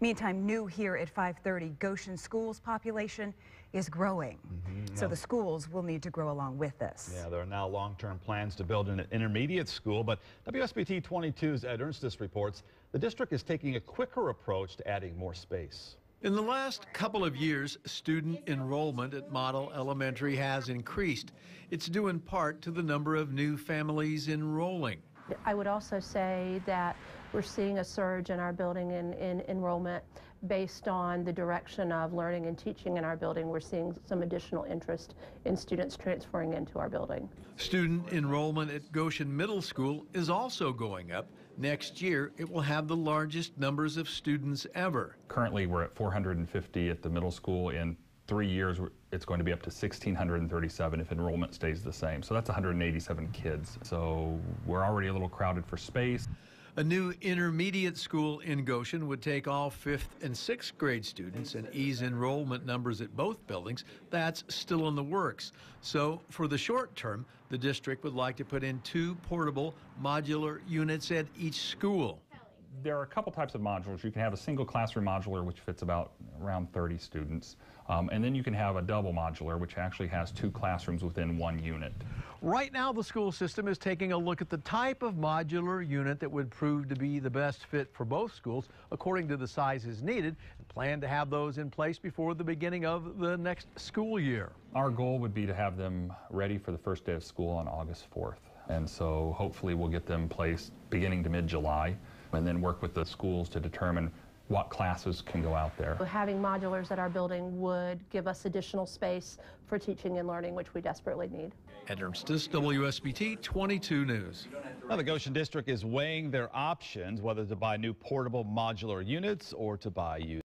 Meantime, new here at 530, Goshen Schools population is growing. Mm-hmm. So the schools will need to grow along with this. Yeah, there are now long-term plans to build an intermediate school, but WSBT 22's Ed Ernstis reports the district is taking a quicker approach to adding more space. In the last couple of years, student enrollment at Model Elementary has increased. It's due in part to the number of new families enrolling. I would also say that we're seeing a surge in our building in, in enrollment based on the direction of learning and teaching in our building. We're seeing some additional interest in students transferring into our building. Student enrollment at Goshen Middle School is also going up. Next year, it will have the largest numbers of students ever. Currently, we're at 450 at the middle school. In three years, it's going to be up to 1,637 if enrollment stays the same. So that's 187 kids. So we're already a little crowded for space. A new intermediate school in Goshen would take all fifth and sixth grade students and ease enrollment numbers at both buildings. That's still in the works. So, for the short term, the district would like to put in two portable modular units at each school. There are a couple types of modules. You can have a single classroom modular, which fits about around 30 students. Um, and then you can have a double modular, which actually has two classrooms within one unit. Right now, the school system is taking a look at the type of modular unit that would prove to be the best fit for both schools according to the sizes needed and plan to have those in place before the beginning of the next school year. Our goal would be to have them ready for the first day of school on August 4th. And so hopefully we'll get them placed beginning to mid-July and then work with the schools to determine what classes can go out there. Having modulars at our building would give us additional space for teaching and learning, which we desperately need. Ed Ernstis, WSBT 22 News. Now, the Goshen District is weighing their options whether to buy new portable modular units or to buy used.